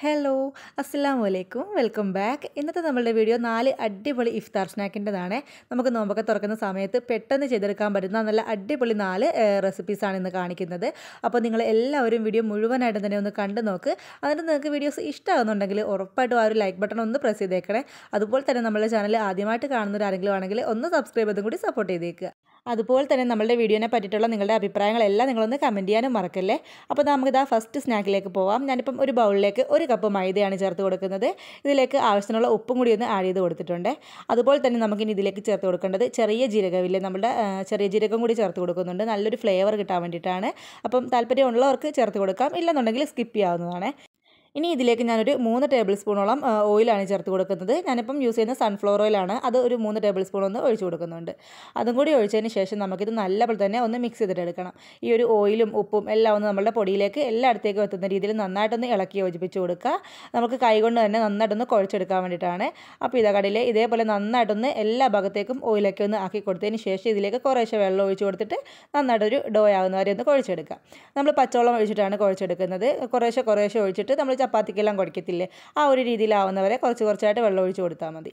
Hello അസ്സാം വലൈക്കും welcome back ഇന്നത്തെ നമ്മളുടെ വീഡിയോ നാല് അടിപൊളി ഇഫ്താർ സ്നാക്കിന്റെതാണ് നമുക്ക് നോമ്പൊക്കെ തുറക്കുന്ന സമയത്ത് പെട്ടെന്ന് ചെയ്തെടുക്കാൻ പറ്റുന്ന നല്ല അടിപൊളി നാല് റെസിപ്പീസാണ് ഇന്ന് കാണിക്കുന്നത്. അപ്പോൾ നിങ്ങൾ എല്ലാവരും വീഡിയോ മുഴുവനായിട്ട് തന്നെ ഒന്ന് കണ്ടു നോക്ക്. അതിന് നിങ്ങൾക്ക് വീഡിയോസ് ഇഷ്ടമാകുന്നുണ്ടെങ്കിൽ ഉറപ്പായിട്ടും ആ ഒരു ലൈക്ക് ബട്ടൺ ഒന്ന് പ്രസ് ചെയ്തേക്കണേ. അതുപോലെ തന്നെ നമ്മുടെ ചാനൽ ആദ്യമായിട്ട് കാണുന്നവരാരെങ്കിലും ആണെങ്കിൽ ഒന്ന് സബ്സ്ക്രൈബ് ചെയ്തും കൂടി സപ്പോർട്ട് ചെയ്തേക്കുക. അതുപോലെ തന്നെ നമ്മളുടെ വീഡിയോനെ പറ്റിയിട്ടുള്ള നിങ്ങളുടെ അഭിപ്രായങ്ങളെല്ലാം നിങ്ങളൊന്ന് കമന്റ് ചെയ്യാനും മറക്കല്ലേ? അപ്പോൾ നമുക്ക് ഇതാ ഫസ്റ്റ് സ്നാക്കിലേക്ക് പോവാം. ഞാനിപ്പം ഒരു ബൗളിലേക്ക് ഒരു കപ്പ് മൈദയാണ് ചേർത്ത് കൊടുക്കുന്നത്. ഇതിലേക്ക് ആവശ്യത്തിനുള്ള ഉപ്പും കൂടി ഒന്ന് ആഡ് ചെയ്ത് കൊടുത്തിട്ടുണ്ട്. അതുപോലെ തന്നെ നമുക്കിനി ഇതിലേക്ക് ചേർത്ത് കൊടുക്കേണ്ടത് ചെറിയ ജീരകമില്ലേ നമ്മുടെ ചെറിയ ജീരകം കൂടി ചേർത്ത് കൊടുക്കുന്നുണ്ട്. നല്ലൊരു ഫ്ലേവർ കിട്ടാൻ വേണ്ടിയിട്ടാണ്. അപ്പം താല്പര്യമുള്ളവർക്ക് ചേർത്ത് കൊടുക്കാം. ഇല്ലെന്നുണ്ടെങ്കിൽ സ്കിപ്പ് ചെയ്യാവുന്നതാണ്. ഇനി ഇതിലേക്ക് ഞാനൊരു മൂന്ന് ടേബിൾ സ്പൂണോളം ഓയിലാണ് ചേർത്ത് കൊടുക്കുന്നത്. ഞാനിപ്പം യൂസ് ചെയ്യുന്ന സൺഫ്ലവർ ഓയിലാണ് അത് ഒരു മൂന്ന് ടേബിൾ സ്പൂൺ ഒന്ന് ഒഴിച്ചു കൊടുക്കുന്നുണ്ട്. അതും കൂടി ഒഴിച്ചതിന് ശേഷം നമുക്കിത് നല്ലപോലെ തന്നെ ഒന്ന് മിക്സ് ചെയ്തിട്ട് എടുക്കണം. ഈ ഒരു ഓയിലും ഉപ്പും എല്ലാം ഒന്ന് നമ്മുടെ പൊടിയിലേക്ക് എല്ലായിടത്തേക്കും എത്തുന്ന രീതിയിൽ നന്നായിട്ടൊന്ന് ഇളക്കി യോജിപ്പിച്ച് കൊടുക്കുക. നമുക്ക് കൈകൊണ്ട് തന്നെ നന്നായിട്ടൊന്ന് കുഴച്ചെടുക്കാൻ വേണ്ടിയിട്ടാണ്. അപ്പോൾ ഇതാ കടയിൽ ഇതേപോലെ നന്നായിട്ടൊന്ന് എല്ലാ ഭാഗത്തേക്കും ഓയിലൊക്കെ ഒന്ന് ആക്കി കൊടുത്തതിന് ശേഷം ഇതിലേക്ക് കുറേശ്ശെ വെള്ളം ഒഴിച്ച് കൊടുത്തിട്ട് നന്നായിട്ടൊരു ഡോ ആകുന്ന വരെ ഒന്ന് കുഴച്ചെടുക്കുക. നമ്മൾ പച്ചവെള്ളം ഒഴിച്ചിട്ടാണ് കുഴച്ചെടുക്കുന്നത്. കുറേശ്ശെ കുറേശ്ശെ ഒഴിച്ചിട്ട് നമ്മൾ ചപ്പാത്തിക്കെല്ലാം കുഴക്കത്തില്ലേ ആ ഒരു രീതിയിലാവുന്നവരെ കുറച്ച് കുറച്ചായിട്ട് വെള്ളം ഒഴിച്ച് കൊടുത്താൽ മതി.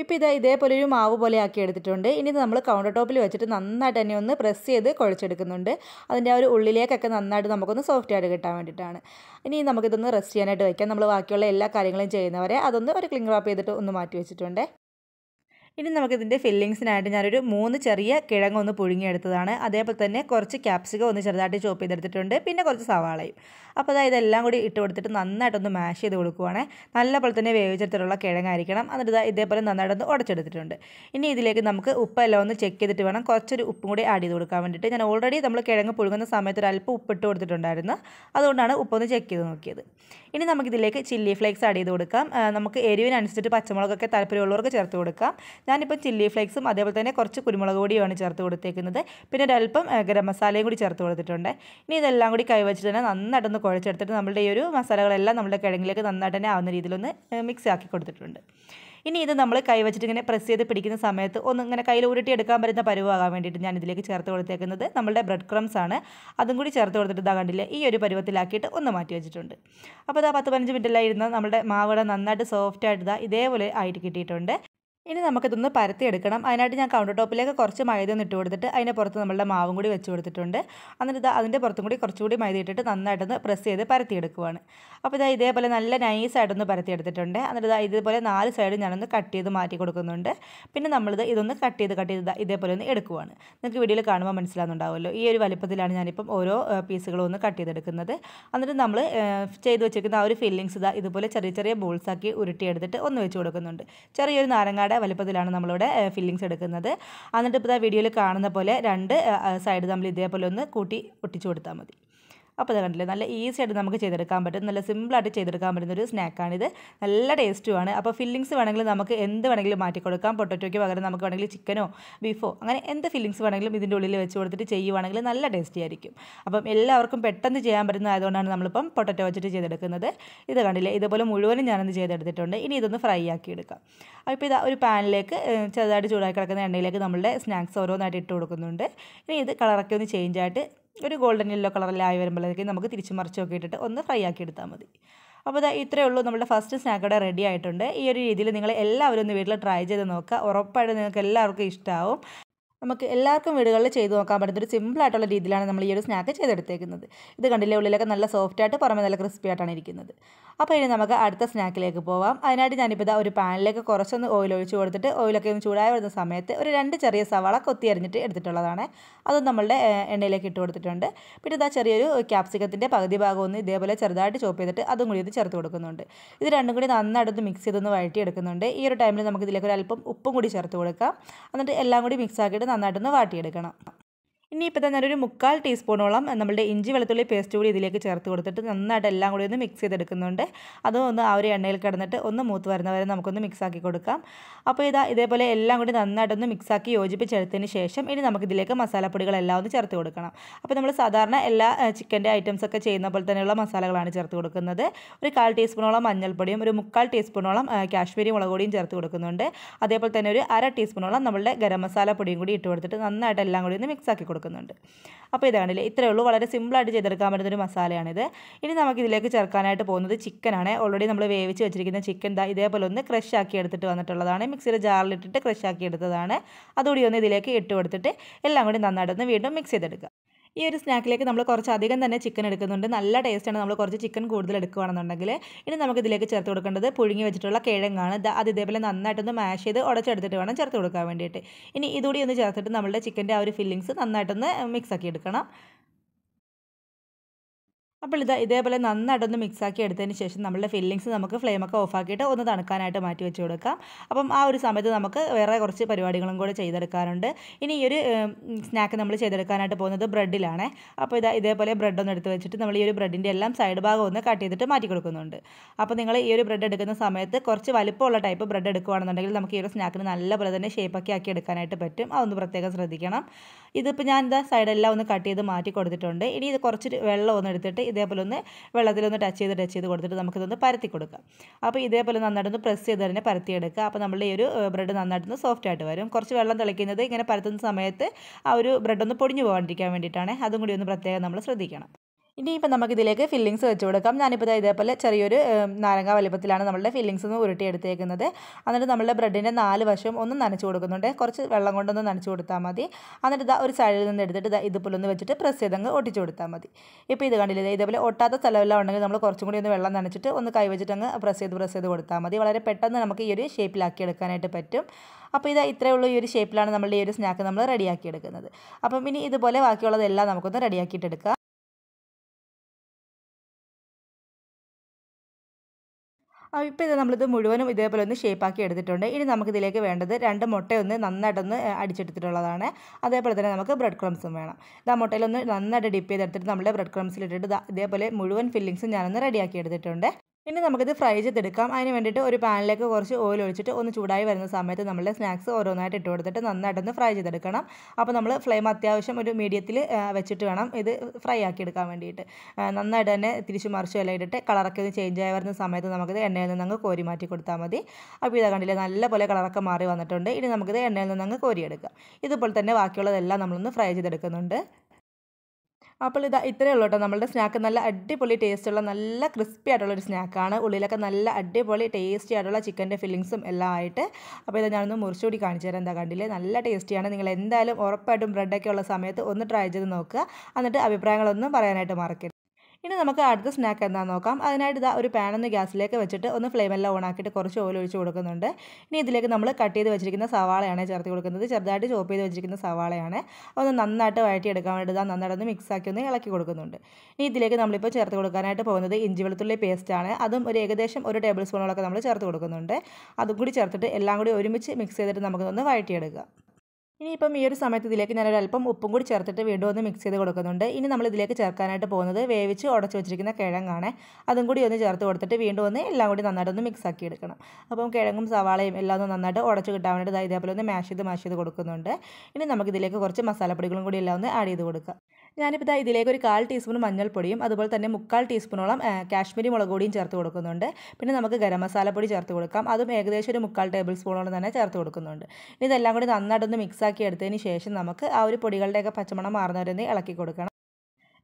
ഇപ്പോൾ ഇതാ ഇതേപോലെ ഒരു മാവ് പോലെ ആക്കി എടുത്തിട്ടുണ്ട്. ഇനി നമ്മൾ കൗണ്ടർ ടോപ്പിൽ വെച്ചിട്ട് നന്നായിട്ട് തന്നെ ഒന്ന് പ്രസ് ചെയ്ത് കുഴച്ചെടുക്കുന്നുണ്ട്. അതിന്റെ ആ ഒരു ഉള്ളിലേക്കൊക്കെ നന്നായിട്ട് നമുക്കൊന്ന് സോഫ്റ്റ് ആയിട്ട് കിട്ടാൻ വേണ്ടിയിട്ടാണ്. ഇനി നമുക്കിതൊന്ന് റെസ്റ്റ് ചെയ്യാനായിട്ട് വയ്ക്കാം നമ്മൾ ബാക്കിയുള്ള എല്ലാ കാര്യങ്ങളും ചെയ്യുന്നവരെ അതൊന്ന് ഒരു ക്ലിങ് റാപ്പ് ചെയ്തിട്ട് ഒന്ന് മാറ്റി വെച്ചിട്ടുണ്ട്. ഇനി നമുക്കിതിന്റെ ഫില്ലിങ്സിനായിട്ട് ഞാനൊരു മൂന്ന് ചെറിയ കിഴങ്ങൊന്ന് പുഴുങ്ങിയെടുത്തതാണ്. അതേപോലെ തന്നെ കുറച്ച് ക്യാപ്സിക്കം ഒന്ന് ചെറുതായിട്ട് ചോപ്പ് ചെയ്തെടുത്തിട്ടുണ്ട്. പിന്നെ കുറച്ച് സവാളയും. അപ്പോൾ അതായത് എല്ലാം കൂടി ഇട്ട് കൊടുത്തിട്ട് നന്നായിട്ടൊന്ന് മാഷ് ചെയ്ത് കൊടുക്കുവാണേ. നല്ലപോലെ തന്നെ വേവിച്ചെടുത്തിട്ടുള്ള കിഴങ്ങായിരിക്കണം. എന്നിട്ട് ഇതാ ഇതേപോലെ നന്നായിട്ടൊന്ന് ഉടച്ചെടുത്തിട്ടുണ്ട്. ഇനി ഇതിലേക്ക് നമുക്ക് ഉപ്പെല്ലാം ഒന്ന് ചെക്ക് ചെയ്തിട്ട് വേണം കുറച്ചൊരു ഉപ്പും കൂടി ആഡ് ചെയ്ത് കൊടുക്കാൻ വേണ്ടിയിട്ട്. ഞാൻ ഓൾറെഡി നമ്മൾ കിഴങ്ങ് പുഴുങ്ങുന്ന സമയത്ത് ഒരു അല്പം ഉപ്പിട്ട് കൊടുത്തിട്ടുണ്ടായിരുന്നു. അതുകൊണ്ടാണ് ഉപ്പൊന്ന് ചെക്ക് ചെയ്ത് നോക്കിയത്. ഇനി നമുക്കിതിലേക്ക് ചില്ലി ഫ്ലേക്സ് ആഡ് ചെയ്ത് കൊടുക്കാം. നമുക്ക് എരിവിനനുസരിച്ചിട്ട് പച്ചമുളകൊക്കെ താല്പര്യമുള്ളവർക്ക് ചേർത്ത് കൊടുക്കാം. ഞാനിപ്പോൾ ചില്ലി ഫ്ലേക്സും അതേപോലെ തന്നെ കുറച്ച് കുരുമുളക് പൊടിയുമാണ് ചേർത്ത് കൊടുത്തേക്കുന്നത്. പിന്നെ ഒരല്പം ഗരം മസാലയും കൂടി ചേർത്ത് കൊടുത്തിട്ടുണ്ട്. ഇനി ഇതെല്ലാം കൂടി കൈവച്ചിട്ട് തന്നെ നന്നായിട്ടൊന്ന് കുഴച്ചെടുത്തിട്ട് നമ്മുടെ ഈ ഒരു മസാലകളെല്ലാം നമ്മുടെ കിഴങ്ങിലേക്ക് നന്നായിട്ട് തന്നെ ആവുന്ന രീതിയിലൊന്ന് മിക്സ് ആക്കി കൊടുത്തിട്ടുണ്ട്. ഇനി ഇത് നമ്മൾ കൈവച്ചിട്ട് ഇങ്ങനെ പ്രസ് ചെയ്ത് പിടിക്കുന്ന സമയത്ത് ഒന്ന് ഇങ്ങനെ കയ്യിൽ ഉരുട്ടി എടുക്കാൻ പറ്റുന്ന പരുവാകാൻ വേണ്ടിയിട്ട് ഞാൻ ഇതിലേക്ക് ചേർത്ത് കൊടുത്തേക്കുന്നത് നമ്മുടെ ബ്രെഡ് ക്രംസ് ആണ്. അതും കൂടി ചേർത്ത് കൊടുത്തിട്ട് ഇതാ കണ്ടില്ലേ ഈ ഒരു പരുവത്തിലാക്കിയിട്ട് ഒന്ന് മാറ്റി വെച്ചിട്ടുണ്ട്. അപ്പോൾ ഇതാ പത്ത് പതിനഞ്ച് മിനിറ്റെല്ലാം ഇരുന്ന് നമ്മുടെ മാവിടെ നന്നായിട്ട് സോഫ്റ്റ് ആയിട്ട് ഇതാ ഇതേപോലെ ആയിട്ട് കിട്ടിയിട്ടുണ്ട്. ഇനി നമുക്കിതൊന്ന് പരത്തി എടുക്കണം അതിനായിട്ട് ഞാൻ കൗണ്ടർ ടോപ്പിലേക്ക് കുറച്ച് മൈദ ഇട്ട് കൊടുത്തിട്ട് അതിന്റെ പുറത്ത് നമ്മളുടെ മാവും കൂടി വെച്ച് കൊടുത്തിട്ടുണ്ട്. എന്നിട്ട് ഇത് അതിന്റെ പുറത്തും കൂടി കുറച്ചുകൂടി മൈദ ഇട്ടിട്ട് നന്നായിട്ടൊന്ന് പ്രസ് ചെയ്ത് പരത്തി എടുക്കുവാണ് അപ്പോൾ ഇതാ ഇതേപോലെ നല്ല നൈസായിട്ടൊന്ന് പരത്തി എടുത്തിട്ടുണ്ട് എന്നിട്ട് ഇതാ ഇതേപോലെ നാല് സൈഡും ഞാനൊന്ന് കട്ട് ചെയ്ത് മാറ്റി കൊടുക്കുന്നുണ്ട്. പിന്നെ നമ്മളിത് ഇതൊന്ന് കട്ട് ചെയ്ത് കട്ട് ചെയ്ത് ഇതാ ഇതേപോലെ ഒന്ന് എടുക്കുവാണ്. നിങ്ങൾക്ക് വീഡിയോയിൽ കാണുമ്പോൾ മനസ്സിലാകുന്നുണ്ടാവുമല്ലോ ഈ ഒരു വലിപ്പത്തിലാണ് ഞാനിപ്പം ഓരോ പീസുകളും ഒന്ന് കട്ട് ചെയ്തെടുക്കുന്നത്. എന്നിട്ട് നമ്മൾ ചെയ്ത് വെച്ചിരിക്കുന്ന ആ ഒരു ഫില്ലിങ്സ് ഇതാ ഇതുപോലെ ചെറിയ ചെറിയ ബോൾസാക്കി ഉരുട്ടിയെടുത്തിട്ട് ഒന്ന് വെച്ച് കൊടുക്കുന്നുണ്ട്. ചെറിയൊരു നാരങ്ങാടെ വലിപ്പത്തിലാണ് നമ്മളിവിടെ ഫില്ലിങ്സ് എടുക്കുന്നത്. എന്നിട്ട് ഇപ്പോൾ വീഡിയോയിൽ കാണുന്ന പോലെ രണ്ട് സൈഡ് നമ്മൾ ഇതേപോലെ ഒന്ന് കൂട്ടി ഒട്ടിച്ചു കൊടുത്താൽ മതി. അപ്പോൾ ഇത് കണ്ടില്ലേ നല്ല ഈസി ആയിട്ട് നമുക്ക് ചെയ്തെടുക്കാൻ പറ്റും. നല്ല സിമ്പിളായിട്ട് ചെയ്തെടുക്കാൻ പറ്റുന്ന ഒരു സ്നാക്കാണിത് നല്ല ടേസ്റ്റുമാണ് അപ്പോൾ ഫില്ലിങ്സ് വേണമെങ്കിൽ നമുക്ക് എന്ത് വേണമെങ്കിലും മാറ്റി കൊടുക്കാം. പൊട്ടറ്റോയ്ക്ക് പകരം നമുക്ക് വേണമെങ്കിൽ ചിക്കനോ ബീഫോ അങ്ങനെ എന്ത് ഫില്ലിങ്സ് വേണമെങ്കിലും ഇതിന്റെ ഉള്ളിൽ വെച്ച് കൊടുത്തിട്ട് ചെയ്യുവാണെങ്കിൽ നല്ല ടേസ്റ്റി ആയിരിക്കും. അപ്പം എല്ലാവർക്കും പെട്ടെന്ന് ചെയ്യാൻ പറ്റുന്ന ആയതുകൊണ്ടാണ് നമ്മളിപ്പം പൊട്ടറ്റോ വെച്ചിട്ട് ചെയ്തെടുക്കുന്നത്. ഇത് കണ്ടില്ലേ ഇതുപോലെ മുഴുവനും ഞാനൊന്ന് ചെയ്തെടുത്തിട്ടുണ്ട്. ഇനി ഇതൊന്ന് ഫ്രൈ ആക്കി എടുക്കാം. അപ്പോൾ ഇത് ഒരു പാനിലേക്ക് ചെറുതായിട്ട് ചൂടാക്കി കിടക്കുന്ന എണ്ണയിലേക്ക് നമ്മളുടെ സ്നാക്സ് ഓരോന്നായിട്ട് ഇട്ട് കൊടുക്കുന്നുണ്ട്. ഇനി ഇത് കളറൊക്കെ ഒന്ന് ചേഞ്ച് ആയിട്ട് ഒരു ഗോൾഡൻ യെല്ലോ കളറിലായി വരുമ്പോഴേക്കും നമുക്ക് തിരിച്ച് മറിച്ചൊക്കെ ഇട്ടിട്ട് ഒന്ന് ഫ്രൈ ആക്കി എടുത്താൽ മതി. അപ്പോൾ ഇതാ ഇത്രയേ ഉള്ളൂ നമ്മുടെ ഫസ്റ്റ് സ്നാക്ക് ഇവിടെ റെഡി ആയിട്ടുണ്ട്. ഈ ഒരു രീതിയിൽ നിങ്ങൾ എല്ലാവരും ഒന്ന് വീട്ടിൽ ട്രൈ ചെയ്ത് നോക്കുക. ഉറപ്പായിട്ട് നിങ്ങൾക്ക് എല്ലാവർക്കും ഇഷ്ടമാവും നമുക്ക് എല്ലാവർക്കും വീടുകളിൽ ചെയ്തു നോക്കാൻ പറ്റുന്ന ഒരു സിമ്പിൾ ആയിട്ടുള്ള രീതിയിലാണ് നമ്മൾ ഈ ഒരു സ്നാക്ക് ചെയ്തെടുത്തേക്കുന്നത്. ഇത് കണ്ടില്ലേ ഉള്ളിലൊക്കെ നല്ല സോഫ്റ്റ് ആയിട്ട് പുറമെ നല്ല ക്രിസ്പി ആയിട്ടാണ് ഇരിക്കുന്നത്. അപ്പോൾ ഇനി നമുക്ക് അടുത്ത സ്നാക്കിലേക്ക് പോവാം. അതിനായിട്ട് ഞാനിപ്പോൾ ഇതാ ഒരു പാനിലേക്ക് കുറച്ചൊന്ന് ഓയിൽ ഒഴിച്ച് കൊടുത്തിട്ട് ഓയിലൊക്കെ ഒന്ന് ചൂടായി വരുന്ന സമയത്ത് ഒരു രണ്ട് ചെറിയ സവാള കൊത്തി അരിഞ്ഞിട്ട് എടുത്തിട്ടുള്ളതാണ്. അതും നമ്മളുടെ എണ്ണയിലേക്ക് ഇട്ട് കൊടുത്തിട്ടുണ്ട്. പിന്നെ ഇതാ ചെറിയൊരു ക്യാപ്സിക്കത്തിന്റെ പകുതി ഭാഗം ഒന്ന് ഇതേപോലെ ചെറുതായിട്ട് ചോപ്പ് ചെയ്തിട്ട് അതും കൂടി ഇത് ചേർത്ത് കൊടുക്കുന്നുണ്ട്. ഇത് രണ്ടും കൂടി നന്നായിട്ടൊന്ന് മിക്സ് ചെയ്തൊന്ന് വഴറ്റി എടുക്കുന്നുണ്ട് ഈ ഒരു ടൈമിൽ നമുക്ക് ഇതിലേക്ക് ഒരു അല്പം ഉപ്പും കൂടി ചേർത്ത് കൊടുക്കാം. എന്നിട്ട് എല്ലാം കൂടി മിക്സ് ആക്കിയിട്ട് നന്നായിട്ടൊന്ന് വാട്ടിയെടുക്കണം. ഇനിയിപ്പോൾ തന്നെ ഒരു മുക്കാൽ ടീസ്പൂണോളം നമ്മുടെ ഇഞ്ചി വെളുത്തുള്ളി പേസ്റ്റ് കൂടി ഇതിലേക്ക് ചേർത്ത് കൊടുത്തിട്ട് നന്നായിട്ട് എല്ലാം കൂടി ഒന്ന് മിക്സ് ചെയ്തെടുക്കുന്നുണ്ട്. അതും ഒന്ന് ആ ഒരു എണ്ണയിൽ കിടന്നിട്ട് ഒന്ന് മൂത്ത് വരുന്നവരെ നമുക്കൊന്ന് മിക്സ് ആക്കി കൊടുക്കാം. അപ്പോൾ ഇതാ ഇതേപോലെ എല്ലാം കൂടി നന്നായിട്ടൊന്ന് മിക്സ് ആക്കി യോജിപ്പിച്ചെടുത്തതിന് ശേഷം ഇനി നമുക്കിതിലേക്ക് മസാലപ്പൊടികളെല്ലാം ഒന്ന് ചേർത്ത് കൊടുക്കണം. അപ്പോൾ നമ്മൾ സാധാരണ എല്ലാ ചിക്കന്റെ ഐറ്റംസ് ഒക്കെ ചെയ്യുന്ന പോലെ തന്നെയുള്ള മസാലകളാണ് ചേർത്ത് കൊടുക്കുന്നത്. ഒരു കാൽ ടീസ്പൂണോളം മഞ്ഞൾപ്പൊടിയും ഒരു മുക്കാൽ ടീസ്പൂണോളം കാശ്മീരി മുളക് പൊടിയും ചേർത്ത് കൊടുക്കുന്നുണ്ട്. അതേപോലെ തന്നെ ഒരു അര ടീസ്പൂണോളം നമ്മളുടെ ഗരം മസാല പൊടിയും കൂടി ഇട്ട് കൊടുത്തിട്ട് നന്നായിട്ട് എല്ലാം കൂടി ഒന്ന് മിക്സ് ആക്കി കൊടുക്കണം കൊടുക്കുന്നുണ്ട്. അപ്പോൾ ഇതാണല്ലേ ഇത്രയേ ഉള്ളൂ. വളരെ സിമ്പിളായിട്ട് ചെയ്തെടുക്കാൻ പറ്റുന്ന ഒരു മസാലയാണിത്. ഇനി നമുക്ക് ഇതിലേക്ക് ചേർക്കാനായിട്ട് പോകുന്നത് ചിക്കനാണ്. ഓൾറെഡി നമ്മൾ വേവിച്ച് വെച്ചിരിക്കുന്ന ചിക്കൻ ദാ ഇതേപോലെ ഒന്ന് ക്രഷ് ആക്കി എടുത്തിട്ട് വന്നിട്ടുള്ളതാണ്. മിക്സിയുടെ ജാറിലിട്ടിട്ട് ക്രഷ് ആക്കി എടുത്തതാണ്. അതുകൂടി ഒന്ന് ഇതിലേക്ക് ഇട്ട് കൊടുത്തിട്ട് എല്ലാം കൂടി നന്നായിട്ടൊന്ന് വീണ്ടും മിക്സ് ചെയ്തെടുക്കുക. ഈ ഒരു സ്നാക്കിലേക്ക് നമ്മൾ കുറച്ചധികം തന്നെ ചിക്കൻ എടുക്കുന്നുണ്ട്. നല്ല ടേസ്റ്റാണ് നമ്മൾ കുറച്ച് ചിക്കൻ കൂടുതൽ എടുക്കുകയാണെന്നുണ്ടെങ്കിൽ ഇനി നമുക്ക് ഇതിലേക്ക് ചേർത്ത് കൊടുക്കേണ്ടത് പുഴുങ്ങി വെച്ചിട്ടുള്ള കിഴങ്ങാണ്. അത് ഇതേപോലെ നന്നായിട്ടൊന്ന് മാഷ് ചെയ്ത് ഉടച്ചെടുത്തിട്ട് വേണം ചേർത്ത് കൊടുക്കാൻ വേണ്ടിയിട്ട്. ഇനി ഇതുകൂടി ഒന്ന് ചേർത്തിട്ട് നമ്മുടെ ചിക്കന്റെ ആ ഒരു ഫില്ലിങ്സ് നന്നായിട്ടൊന്ന് മിക്സ് ആക്കി എടുക്കണം. അപ്പോൾ ഇത് ഇതേപോലെ നന്നായിട്ടൊന്ന് മിക്സാക്കി എടുത്തതിന് ശേഷം നമ്മളുടെ ഫില്ലിങ്സ് നമുക്ക് ഫ്ലെയിമൊക്കെ ഓഫാക്കിയിട്ട് ഒന്ന് തണുക്കാനായിട്ട് മാറ്റി വെച്ച് കൊടുക്കാം. അപ്പം ആ ഒരു സമയത്ത് നമുക്ക് വേറെ കുറച്ച് പരിപാടികളും കൂടെ ചെയ്തെടുക്കാറുണ്ട് ഇനി ഈ ഒരു സ്നാക്ക് നമ്മൾ ചെയ്തെടുക്കാനായിട്ട് പോകുന്നത് ബ്രെഡിലാണ് അപ്പോൾ ഇതാ ഇതേപോലെ ബ്രെഡ് ഒന്ന് എടുത്ത് വെച്ചിട്ട് നമ്മൾ ഈ ഒരു ബ്രെഡിന്റെ എല്ലാം സൈഡ് ഭാഗം ഒന്ന് കട്ട് ചെയ്തിട്ട് മാറ്റി കൊടുക്കുന്നുണ്ട്. അപ്പോൾ നിങ്ങൾ ഈ ഒരു ബ്രെഡ് എടുക്കുന്ന സമയത്ത് കുറച്ച് വലിപ്പമുള്ള ടൈപ്പ് ബ്രെഡ് എടുക്കുകയാണെന്നുണ്ടെങ്കിൽ നമുക്ക് ഈ ഒരു സ്നാക്കിന് നല്ലപോലെ തന്നെ ഷേപ്പൊക്കെ ആക്കി എടുക്കാനായിട്ട് പറ്റും. അതൊന്ന് പ്രത്യേകം ശ്രദ്ധിക്കണം. ഇതിപ്പോൾ ഞാൻ ഇതാ സൈഡെല്ലാം ഒന്ന് കട്ട് ചെയ്ത് മാറ്റി കൊടുത്തിട്ടുണ്ട്. ഇനി ഇത് കുറച്ച് വെള്ളം ഒന്ന് എടുത്തിട്ട് ഇതേപോലെ ഒന്ന് വെള്ളത്തിലൊന്ന് ടച്ച് ചെയ്ത് ടച്ച് ചെയ്ത് കൊടുത്തിട്ട് നമുക്കിതൊന്ന് പരത്തി കൊടുക്കാം അപ്പോൾ ഇതേപോലെ നന്നായിട്ടൊന്ന് പ്രസ് ചെയ്ത് തന്നെ പരത്തിയെടുക്കുക. അപ്പോൾ നമ്മളുടെ ഈ ഒരു ബ്രെഡ് നന്നായിട്ടൊന്ന് സോഫ്റ്റ് ആയിട്ട് വരും. കുറച്ച് വെള്ളം തിളയ്ക്കുന്നത് ഇങ്ങനെ പരത്തുന്ന സമയത്ത് ആ ഒരു ബ്രെഡ് ഒന്ന് പൊടിഞ്ഞു പോകാണ്ടിരിക്കാൻ വേണ്ടിയിട്ടാണ്. അതും കൂടി ഒന്ന് പ്രത്യേകം നമ്മൾ ശ്രദ്ധിക്കണം. ഇനിയിപ്പോൾ നമുക്കിതിലേക്ക് ഫില്ലിങ്സ് വെച്ച് കൊടുക്കാം. ഞാനിപ്പോൾ ഇതേപോലെ ചെറിയൊരു നാരങ്ങ വലിപ്പത്തിലാണ് നമ്മളുടെ ഫില്ലിങ്സ് ഒന്ന് ഉരുട്ടിയെടുത്തേക്കുന്നത്. എന്നിട്ട് നമ്മളുടെ ബ്രെഡിന്റെ നാല് വശം ഒന്ന് നനച്ച് കൊടുക്കുന്നുണ്ട്. കുറച്ച് വെള്ളം കൊണ്ടൊന്ന് നനച്ച് കൊടുത്താൽ മതി. എന്നിട്ട് ഇതാ ഒരു സൈഡിൽ നിന്ന് എടുത്തിട്ട് ഇത് ഇതുപോലെ ഒന്ന് വെച്ചിട്ട് പ്രസ് ചെയ്തങ്ങ് ഒട്ടിച്ചു കൊടുത്താൽ മതി. ഇപ്പോൾ ഇത് കണ്ടില്ലേ ഇതേപോലെ ഒട്ടാത്ത സ്ഥലമെല്ലാം ഉണ്ടെങ്കിൽ നമ്മൾ കുറച്ചും കൂടി ഒന്ന് വെള്ളം നനച്ചിട്ട് ഒന്ന് കൈവച്ചിട്ട് അങ്ങ് പ്രസ് ചെയ്ത് പ്രസ് ചെയ്ത് കൊടുത്താൽ മതി. വളരെ പെട്ടെന്ന് നമുക്ക് ഈ ഒരു ഷേപ്പിലാക്കി എടുക്കാനായിട്ട് പറ്റും. അപ്പോൾ ഇത് ഇത്രയേ ഉള്ളൂ ഈ ഒരു ഷേപ്പിലാണ് നമ്മളുടെ ഈ ഒരു സ്നാക്ക് നമ്മൾ റെഡിയാക്കി എടുക്കുന്നത്. അപ്പം ഇനി ഇതുപോലെ ബാക്കിയുള്ളതെല്ലാം നമുക്കൊന്ന് റെഡിയാക്കിയിട്ടെടുക്കാം ഇപ്പോൾ ഇത് നമ്മളിത് മുഴുവനും ഇതേപോലെ ഒന്ന് ഷേപ്പാക്കി എടുത്തിട്ടുണ്ട്. ഇനി നമുക്കിതിലേക്ക് വേണ്ടത് രണ്ട് മുട്ടയൊന്ന് നന്നായിട്ടൊന്ന് അടിച്ചെടുത്തിട്ടുള്ളതാണ്. അതേപോലെ തന്നെ നമുക്ക് ബ്രെഡ് ക്രംസും വേണം. ഇതാ മുട്ടയിലൊന്ന് നന്നായിട്ട് ഡിപ്പ് ചെയ്തെടുത്തിട്ട് നമ്മുടെ ബ്രെഡ് ക്രംസിലിട്ടിട്ട് ഇതേപോലെ മുഴുവൻ ഫില്ലിങ്സും ഞാനൊന്ന് റെഡിയാക്കി എടുത്തിട്ടുണ്ട്. ഇനി നമുക്കിത് ഫ്രൈ ചെയ്തെടുക്കാം. അതിന് വേണ്ടിയിട്ട് ഒരു പാനിലേക്ക് കുറച്ച് ഓയിൽ ഒഴിച്ചിട്ട് ഒന്ന് ചൂടായി വരുന്ന സമയത്ത് നമ്മൾ സ്നാക്സ് ഓരോന്നായിട്ട് ഇട്ട് കൊടുത്തിട്ട് നന്നായിട്ടൊന്ന് ഫ്രൈ ചെയ്തെടുക്കണം. അപ്പോൾ നമ്മൾ ഫ്ലെയിം അത്യാവശ്യം ഒരു മീഡിയത്തിൽ വെച്ചിട്ട് വേണം ഇത് ഫ്രൈ ആക്കി എടുക്കാൻ വേണ്ടിയിട്ട്. നന്നായിട്ട് തന്നെ തിരിച്ചു മറിച്ചും എല്ലാം ഇട്ടിട്ട് കളറൊക്കെ ഒന്ന് ചേഞ്ച് ആയി വരുന്ന സമയത്ത് നമുക്കിത് എണ്ണയിൽ നിന്ന് അങ്ങ് കോരി മാറ്റി കൊടുത്താൽ മതി. അപ്പോൾ ഇതാ കണ്ടില്ലേ നല്ലപോലെ കളറൊക്കെ മാറി വന്നിട്ടുണ്ട്. ഇനി നമുക്കിത് എണ്ണയിൽ നിന്ന് അങ്ങ് കോരിയെടുക്കാം. ഇതുപോലെ തന്നെ ബാക്കിയുള്ളതെല്ലാം നമ്മളൊന്ന് ഫ്രൈ ചെയ്തെടുക്കുന്നുണ്ട്. അപ്പോൾ ഇതാ ഇത്രയേ ഉള്ളൂ കേട്ടോ. നമ്മളുടെ സ്നാക്ക് നല്ല അടിപൊളി ടേസ്റ്റുള്ള നല്ല ക്രിസ്പി ആയിട്ടുള്ള ഒരു സ്നാക്കാണ് ഉള്ളിലൊക്കെ നല്ല അടിപൊളി ടേസ്റ്റി ആയിട്ടുള്ള ചിക്കന്റെ ഫില്ലിങ്സും എല്ലാം ആയിട്ട്. അപ്പോൾ ഇതാ ഞാനൊന്ന് മുറിച്ചുകൂടി കാണിച്ചു തരാം. എന്താ കണ്ടില്ലേ? നല്ല ടേസ്റ്റിയാണ് നിങ്ങൾ എന്തായാലും ഉറപ്പായിട്ടും ബ്രെഡൊക്കെ ഉള്ള സമയത്ത് ഒന്ന് ട്രൈ ചെയ്ത് നോക്കുക. എന്നിട്ട് അഭിപ്രായങ്ങളൊന്നും പറയാനായിട്ട് മറക്കരുത്. ഇനി നമുക്ക് അടുത്ത സ്നാക്ക് എന്താണെന്ന് നോക്കാം. അതിനായിട്ട് ഇതാ ഒരു പാൻ ഒന്ന് ഗ്യാസിലേക്ക് വെച്ചിട്ട് ഒന്ന് ഫ്ലെയിം എല്ലാം ഓൺ ആക്കിയിട്ട് കുറച്ച് ഓയിൽ ഒഴിച്ച് കൊടുക്കുന്നുണ്ട്. ഇനി ഇതിലേക്ക് നമ്മൾ കട്ട് ചെയ്ത് വെച്ചിരിക്കുന്ന സവാളയാണ് ചേർത്ത് കൊടുക്കുന്നത്. ചെറുതായിട്ട് ചോപ്പ് ചെയ്ത് വെച്ചിരിക്കുന്ന സവാളയാണ്. ഒന്ന് നന്നായിട്ട് വഴറ്റിയെടുക്കാൻ വേണ്ടി ഇതാ നന്നായിട്ടൊന്ന് മിക്സ് ആക്കി ഒന്ന് ഇളക്കി കൊടുക്കുന്നുണ്ട്. ഇനി ഇതിലേക്ക് നമ്മളിപ്പോൾ ചേർത്ത് കൊടുക്കാനായിട്ട് പോകുന്നത് ഇഞ്ചി വെളുത്തുള്ളി പേസ്റ്റാണ് അതും ഒരു ഏകദേശം ഒരു ടേബിൾ സ്പൂണോളൊക്കെ നമ്മൾ ചേർത്ത് കൊടുക്കുന്നുണ്ട്. അതും കൂടി ചേർത്തിട്ട് എല്ലാം കൂടി ഒരുമിച്ച് മിക്സ് ചെയ്തിട്ട് നമുക്കൊന്ന് വഴറ്റിയെടുക്കാം. ഇനിയിപ്പം ഈ ഒരു സമയത്ത് ഇതിലേക്ക് ഞാനൊരു അല്പം ഉപ്പും കൂടി ചേർത്തിട്ട് വീണ്ടും ഒന്ന് മിക്സ് ചെയ്ത് കൊടുക്കുന്നുണ്ട്. ഇനി നമ്മൾ ഇതിലേക്ക് ചേർക്കാനായിട്ട് പോകുന്നത് വേവിച്ച് ഉടച്ച് വെച്ചിരിക്കുന്ന കിഴങ്ങാണ്. അതും കൂടി ഒന്ന് ചേർത്ത് കൊടുത്തിട്ട് വീണ്ടും ഒന്ന് എല്ലാം കൂടി നന്നായിട്ടൊന്ന് മിക്സ് ആക്കി എടുക്കണം. അപ്പം കിഴങ്ങും സവാളയും എല്ലാം ഒന്ന് നന്നായിട്ട് ഉടച്ച് കിട്ടാൻ വേണ്ടി ഇതേപോലെ ഒന്ന് മാഷ് ചെയ്ത് മാഷ് ചെയ്ത് കൊടുക്കുന്നുണ്ട്. ഇനി നമുക്ക് ഇതിലേക്ക് കുറച്ച് മസാലപ്പൊടികളും കൂടി എല്ലാം ഒന്ന് ആഡ് ചെയ്ത് കൊടുക്കാം. ഞാനിപ്പോൾ ഇതാ ഇതിലേക്ക് ഒരു കാൽ ടീസ്പൂൺ മഞ്ഞൾപ്പൊടിയും അതുപോലെ തന്നെ മുക്കാൽ ടീസ്പൂണോളം കാശ്മീരി മുളക് ചേർത്ത് കൊടുക്കുന്നുണ്ട്. പിന്നെ നമുക്ക് ഗരം മസാലപ്പൊടി ചേർത്ത് കൊടുക്കാം. അതും ഏകദേശം ഒരു മുക്കാൽ ടേബിൾ സ്പൂണോളം തന്നെ ചേർത്ത് കൊടുക്കുന്നുണ്ട്. ഇതെല്ലാം കൂടി നന്നായിട്ടൊന്ന് മിക്സാക്കി എടുത്തതിന് ശേഷം നമുക്ക് ആ ഒരു പൊടികളുടെയൊക്കെ പച്ചമണം മാറുന്നവരെന്ന് ഇളക്കി കൊടുക്കണം.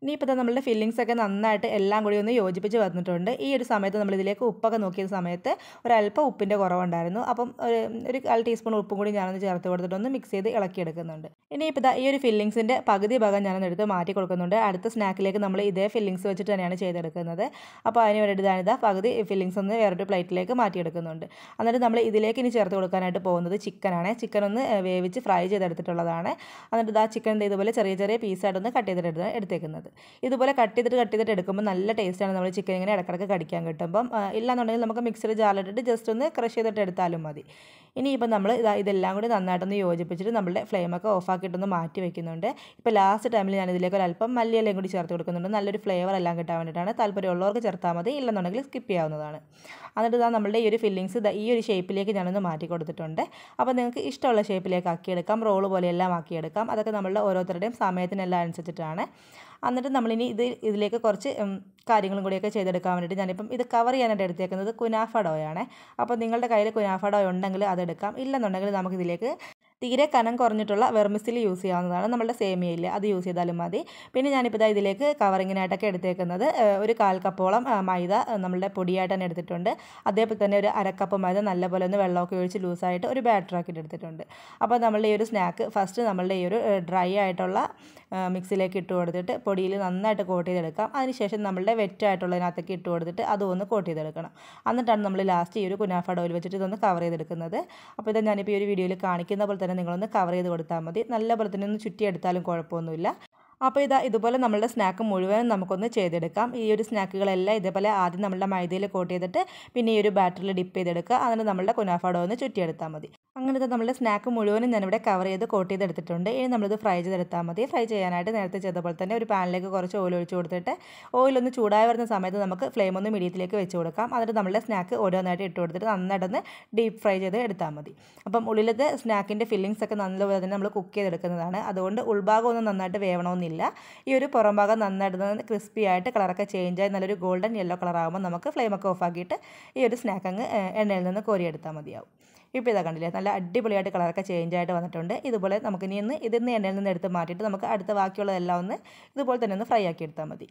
ഇനിയിപ്പോൾ നമ്മളുടെ ഫില്ലിങ്സ് ഒക്കെ നന്നായിട്ട് എല്ലാം കൂടി ഒന്ന് യോജിപ്പിച്ച് വന്നിട്ടുണ്ട്. ഈ ഒരു സമയത്ത് നമ്മൾ ഇതിലേക്ക് ഉപ്പൊക്കെ നോക്കിയ സമയത്ത് ഒരല്പം ഉപ്പിന്റെ കുറവുണ്ടായിരുന്നു. അപ്പം ഒരു ഒരു കാൽ ടീസ്പൂൺ ഉപ്പും കൂടി ഞാനൊന്ന് ചേർത്ത് കൊടുത്തിട്ട് ഒന്ന് മിക്സ് ചെയ്ത് ഇളക്കിയെടുക്കുന്നുണ്ട്. ഇനിയിപ്പോൾ ഈ ഒരു ഫില്ലിങ്സിന്റെ പകുതി ഭാഗം ഞാനൊന്ന് എടുത്ത് മാറ്റി കൊടുക്കുന്നുണ്ട്. അടുത്ത സ്നാക്കിലേക്ക് നമ്മൾ ഇതേ ഫില്ലിങ്സ് വെച്ചിട്ട് തന്നെയാണ് ചെയ്തെടുക്കുന്നത്. അപ്പോൾ അതിന് വേണ്ടിയിട്ട് ഞാനിതാ പകുതി ഫില്ലിങ്സ് ഒന്ന് വേറൊരു പ്ലേറ്റിലേക്ക് മാറ്റിയെടുക്കുന്നുണ്ട്. എന്നിട്ട് നമ്മൾ ഇതിലേക്ക് ഇനി ചേർത്ത് കൊടുക്കാനായിട്ട് പോകുന്നത് ചിക്കനാണ്. ചിക്കൻ ഒന്ന് വേവിച്ച് ഫ്രൈ ചെയ്തെടുത്തിട്ടുള്ളതാണ്. എന്നിട്ട് ഇതാ ചിക്കൻ ഇതുപോലെ ചെറിയ ചെറിയ പീസായിട്ടൊന്ന് കട്ട് ചെയ്തിട്ട് എടുത്തേക്കുന്നത്. ഇതുപോലെ കട്ട് ചെയ്തിട്ട് കട്ട് ചെയ്തിട്ട് എടുക്കുമ്പോൾ നല്ല ടേസ്റ്റാണ് നമ്മൾ ചിക്കൻ ഇങ്ങനെ ഇടക്കിടക്ക് കടിക്കാൻ കിട്ടുമ്പം. ഇല്ലാന്നുണ്ടെങ്കിൽ നമുക്ക് മിക്സർ ജാറിലിട്ടിട്ട് ജസ്റ്റ് ഒന്ന് ക്രഷ് ചെയ്തിട്ട് എടുത്താലും മതി. ഇനിയിപ്പോൾ നമ്മൾ ഇതാ ഇതെല്ലാം കൂടി നന്നായിട്ടൊന്ന് യോജിപ്പിച്ചിട്ട് നമ്മളുടെ ഫ്ലെയിമൊക്കെ ഓഫാക്കിയിട്ടൊന്ന് മാറ്റി വെക്കുന്നുണ്ട്. ഇപ്പോൾ ലാസ്റ്റ് ടൈമിൽ ഞാൻ ഇതിലേക്ക് ഒരു അല്പം മല്ലിയിലയും കൂടി ചേർത്ത് കൊടുക്കുന്നുണ്ട്. നല്ലൊരു ഫ്ലേവർ എല്ലാം കിട്ടാൻ വേണ്ടിയിട്ടാണ്. താല്പര്യമുള്ളവർക്ക് ചേർത്താൽ മതി ഇല്ലെന്നുണ്ടെങ്കിൽ സ്കിപ്പ് ചെയ്യാവുന്നതാണ്. എന്നിട്ട് ഇതാ നമ്മുടെ ഈ ഒരു ഫില്ലിങ്സ് ഈ ഒരു ഷേപ്പിലേക്ക് ഞാനൊന്ന് മാറ്റി കൊടുത്തിട്ടുണ്ട്. അപ്പോൾ നിങ്ങൾക്ക് ഇഷ്ടമുള്ള ഷേപ്പിലേക്ക് ആക്കിയെടുക്കാം. റോൾ പോലെയെല്ലാം ആക്കിയെടുക്കാം. അതൊക്കെ നമ്മളുടെ ഓരോരുത്തരുടെയും സമയത്തിനെല്ലാം അനുസരിച്ചിട്ടാണ്. എന്നിട്ട് നമ്മളിനി ഇത് ഇതിലേക്ക് കുറച്ച് കാര്യങ്ങളും കൂടിയൊക്കെ ചെയ്തെടുക്കാൻ വേണ്ടിയിട്ട് ഞാനിപ്പം ഇത് കവർ ചെയ്യാനായിട്ട് എടുത്തേക്കുന്നത് കുനാഫ ഡോയാണ് അപ്പോൾ നിങ്ങളുടെ കയ്യിൽ കുനാഫ ഡോ ഉണ്ടെങ്കിൽ അതെടുക്കാം ഇല്ലെന്നുണ്ടെങ്കിൽ നമുക്കിതിലേക്ക് തീരെ കനം കുറഞ്ഞിട്ടുള്ള വെർമിസിൽ യൂസ് ചെയ്യാവുന്നതാണ് നമ്മളുടെ സേമിയയിൽ. അത് യൂസ് ചെയ്താലും മതി. പിന്നെ ഞാനിപ്പോൾ ഇതാ ഇതിലേക്ക് കവറിങ്ങിനായിട്ടൊക്കെ എടുത്തേക്കുന്നത് ഒരു കാൽ കപ്പോളം മൈദ നമ്മളുടെ പൊടിയായിട്ട് തന്നെ എടുത്തിട്ടുണ്ട്. അതേപോലെ തന്നെ ഒരു അരക്കപ്പ് മൈദ നല്ലപോലെ ഒന്ന് വെള്ളമൊക്കെ ഒഴിച്ച് ലൂസായിട്ട് ഒരു ബാറ്റർ ആക്കിയിട്ട് എടുത്തിട്ടുണ്ട്. അപ്പോൾ നമ്മളുടെ ഈ ഒരു സ്നാക്ക് ഫസ്റ്റ് നമ്മളുടെ ഈ ഒരു ഡ്രൈ ആയിട്ടുള്ള മിക്സിയിലേക്ക് ഇട്ട് കൊടുത്തിട്ട് പൊടിയിൽ നന്നായിട്ട് കോട്ട് ചെയ്തെടുക്കാം. അതിനുശേഷം നമ്മളുടെ വെറ്റ് വെറ്റായിട്ടുള്ളതിനകത്തേക്ക് ഇട്ട് കൊടുത്തിട്ട് അതൊന്ന് കോട്ട് ചെയ്തെടുക്കണം. എന്നിട്ടാണ് നമ്മൾ ലാസ്റ്റ് ഈ ഒരു കുനാഫ ഡോയിൽ വെച്ചിട്ട് ഇതൊന്ന് കവർ ചെയ്തെടുക്കുന്നത്. അപ്പോൾ ഇത് ഞാനിപ്പോൾ ഈ ഒരു വീഡിയോയിൽ കാണിക്കുന്ന പോലെ തന്നെ നിങ്ങളൊന്ന് കവർ ചെയ്ത് കൊടുത്താൽ മതി. നല്ലപോലെ തന്നെ ഒന്ന് ചുറ്റിയെടുത്താലും കുഴപ്പമൊന്നുമില്ല. അപ്പോൾ ഇതാ ഇതുപോലെ നമ്മളുടെ സ്നാക്ക് മുഴുവനും നമുക്കൊന്ന് ചെയ്തെടുക്കാം. ഈ ഒരു സ്നാക്കുകളെല്ലാം ഇതേപോലെ ആദ്യം നമ്മളുടെ മൈദയിൽ കോട്ട് ചെയ്തിട്ട് പിന്നെ ഈ ഒരു ബാറ്ററിൽ ഡിപ്പ് ചെയ്തെടുക്കുക. എന്നിട്ട് നമ്മളുടെ കുനാഫാഡോ ഒന്ന് ചുറ്റിയെടുത്താൽ മതി. അങ്ങനത്തെ നമ്മളുടെ സ്നാക്ക് മുഴുവനും ഞാനിവിടെ കവർ ചെയ്ത് കോട്ട് ചെയ്തെടുത്തിട്ടുണ്ട്. ഇനി നമ്മളിത് ഫ്രൈ ചെയ്തെടുത്താൽ മതി. ഫ്രൈ ചെയ്യാനായിട്ട് നേരത്തെ ചെയ്ത പോലെ തന്നെ ഒരു പാനിലേക്ക് കുറച്ച് ഓയിൽ ഒഴിച്ച് കൊടുത്തിട്ട് ഓയിലൊന്ന് ചൂടായി വരുന്ന സമയത്ത് നമുക്ക് ഫ്ലെയിം ഒന്ന് മീഡിയത്തിലേക്ക് വെച്ച് കൊടുക്കാം. എന്നിട്ട് നമ്മളുടെ സ്നാക്ക് ഓരോന്നായിട്ട് ഇട്ട് കൊടുത്തിട്ട് നന്നായിട്ടൊന്ന് ഡീപ്പ് ഫ്രൈ ചെയ്ത് എടുത്താൽ മതി. അപ്പം ഉള്ളിലത്തെ സ്നാക്കിന്റെ ഫില്ലിങ്സ് ഒക്കെ നല്ലപോലെ തന്നെ നമ്മൾ കുക്ക് ചെയ്തെടുക്കുന്നതാണ്. അതുകൊണ്ട് ഉൾഭാഗം ഒന്ന് നന്നായിട്ട് വേവണമെന്നില്ല ഈ ഒരു പുറം ഭാഗം നന്നായിട്ട് ക്രിസ്പി ആയിട്ട് കളറൊക്കെ ചേഞ്ച് ആയി നല്ലൊരു ഗോൾഡൻ യെല്ലോ കളറാകുമ്പോൾ നമുക്ക് ഫ്ലെയിമൊക്കെ ഓഫ് ആക്കിയിട്ട് ഈ ഒരു സ്നാക്ക് അങ്ങ് എണ്ണയിൽ നിന്ന് കോരിയെടുത്താൽ മതിയാവും. ഇപ്പോൾ ഇതാ കണ്ടില്ലേ നല്ല അടിപൊളിയായിട്ട് കളറൊക്കെ ചേഞ്ച് ആയിട്ട് വന്നിട്ടുണ്ട്. ഇതുപോലെ നമുക്ക് ഇനി ഒന്ന് ഇതിന്ന് എണ്ണയിൽ നിന്ന് എടുത്ത് മാറ്റിയിട്ട് നമുക്ക് അടുത്ത ബാക്കിയുള്ളതെല്ലാം ഒന്ന് ഇതുപോലെ തന്നെ ഒന്ന് ഫ്രൈ ആക്കി എടുത്താൽ മതി.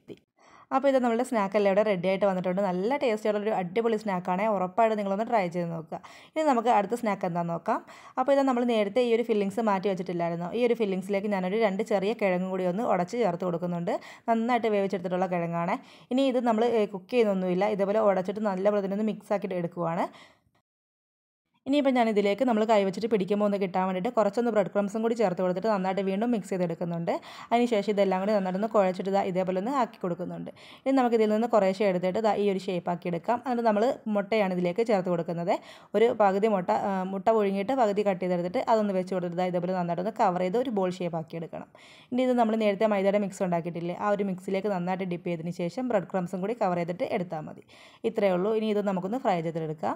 അപ്പോൾ ഇത് നമ്മുടെ സ്നാക്കെല്ലാം ഇവിടെ റെഡി ആയിട്ട് വന്നിട്ടുണ്ട്. നല്ല ടേസ്റ്റിയുള്ള ഒരു അടിപൊളി സ്നാക്കാണ്. ഉറപ്പായിട്ട് നിങ്ങളൊന്ന് ട്രൈ ചെയ്ത് നോക്കുക. ഇനി നമുക്ക് അടുത്ത സ്നാക്ക് എന്താണെന്ന് നോക്കാം. അപ്പോൾ ഇത് നമ്മൾ നേരത്തെ ഈ ഒരു ഫില്ലിങ്സ് മാറ്റി വെച്ചിട്ടില്ലായിരുന്നു. ഈ ഒരു ഫില്ലിങ്സിലേക്ക് ഞാനൊരു രണ്ട് ചെറിയ കിഴങ്ങും കൂടി ഒന്ന് ഉടച്ച് ചേർത്ത് കൊടുക്കുന്നുണ്ട്. നന്നായിട്ട് വേവിച്ചെടുത്തിട്ടുള്ള കിഴങ്ങാണ്. ഇനി ഇത് നമ്മൾ കുക്ക് ചെയ്യുന്നൊന്നുമില്ല. ഇതേപോലെ ഉടച്ചിട്ട് നല്ലപോലെ തന്നെ ഒന്ന് മിക്സ് ആക്കിയിട്ട് എടുക്കുവാണ്. ഇനിയിപ്പോൾ ഞാൻ ഇതിലേക്ക് നമ്മൾ കൈവച്ചിട്ട് പിടിക്കാൻ ഒന്ന് കിട്ടാൻ വേണ്ടിയിട്ട് കുറച്ചൊന്ന് ബ്രെഡ് ക്രംസും കൂടി ചേർത്ത് കൊടുത്തിട്ട് നന്നായിട്ട് വീണ്ടും മിക്സ് ചെയ്തെടുക്കുന്നുണ്ട്. അതിനുശേഷം ഇതെല്ലാം കൂടി നന്നായിട്ടൊന്ന് കുഴച്ചിട്ട് ഇതാ ഇതേപോലെ ഒന്ന് ആക്കി കൊടുക്കുന്നുണ്ട്. ഇനി നമുക്ക് ഇതിൽ നിന്ന് കുറേശ്ശെ എടുത്തിട്ട് ഈ ഒരു ഷേപ്പ് ആക്കി എടുക്കാം. എന്നിട്ട് നമ്മൾ മുട്ടയാണ് ഇതിലേക്ക് ചേർത്ത് കൊടുക്കുന്നത്. ഒരു പകുതി മുട്ട മുട്ട പുഴുങ്ങിയിട്ട് പകുതി കട്ട് ചെയ്തെടുത്തിട്ട് അതൊന്ന് വെച്ച് കൊടുത്തിട്ട് ഇതേപോലെ നന്നായിട്ടൊന്ന് കവർ ചെയ്ത് ഒരു ബോൾ ഷേപ്പ് ആക്കി എടുക്കണം. ഇനി ഇത് നമ്മൾ നേരത്തെ മൈദയുടെ മിക്സ് ഉണ്ടാക്കിയിട്ടില്ലേ? ആ ഒരു മിക്സിലേക്ക് നന്നായിട്ട് ഡിപ്പ് ചെയ്തതിന് ശേഷം ബ്രെഡ് ക്രംസും കൂടി കവർ ചെയ്തിട്ട് എടുത്താൽ മതി. ഇത്രയേ ഉള്ളൂ. ഇനി ഇത് നമുക്കൊന്ന് ഫ്രൈ ചെയ്തെടുക്കാം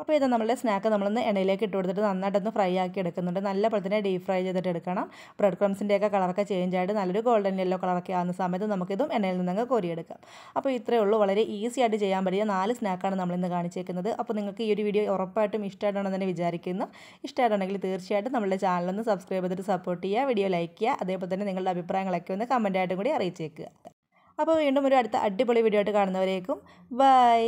അപ്പോൾ ഇത് നമ്മളുടെ സ്നാക്ക് നമ്മളൊന്ന് എണ്ണയിലേക്ക് ഇട്ട് കൊടുത്തിട്ട് നന്നായിട്ടൊന്ന് ഫ്രൈ ആക്കി എടുക്കുന്നുണ്ട്. നല്ല പോലെ തന്നെ ഡീപ് ഫ്രൈ ചെയ്തിട്ട് എടുക്കണം. ബ്രെഡ് ക്രംസിന്റെയൊക്കെ കളറൊക്കെ ചേഞ്ച് ആയിട്ട് നല്ലൊരു ഗോൾഡൻ യെല്ലോ കളറൊക്കെ ആകുന്ന സമയത്ത് നമുക്കിതും എണ്ണയിൽ നിന്നങ്ങ് കോരിയെടുക്കാം. അപ്പോൾ ഇത്രയേ ഉള്ളൂ. വളരെ ഈസി ആയിട്ട് ചെയ്യാൻ പറ്റിയ നാല് സ്നാക്കാണ് നമ്മളിന്ന് കാണിച്ചേക്കുന്നത്. അപ്പോൾ നിങ്ങൾക്ക് ഈ ഒരു വീഡിയോ ഉറപ്പായിട്ടും ഇഷ്ടമായിട്ടുണ്ടെന്ന് തന്നെ വിചാരിക്കുന്നു. ഇഷ്ടമായിട്ടുണ്ടെങ്കിൽ തീർച്ചയായിട്ടും നമ്മുടെ ചാനലൊന്ന് സബ്സ്ക്രൈബ് ചെയ്തിട്ട് സപ്പോർട്ട് ചെയ്യുക വീഡിയോ ലൈക്ക് ചെയ്യുക അതേപോലെ തന്നെ നിങ്ങളുടെ അഭിപ്രായങ്ങളൊക്കെ ഒന്ന് കമന്റായിട്ടും കൂടി അറിയിച്ചേക്കുക. അപ്പോൾ വീണ്ടും ഒരു അടുത്ത അടിപൊളി വീഡിയോ ആയിട്ട് കാണുന്നവരേക്കും. ബൈ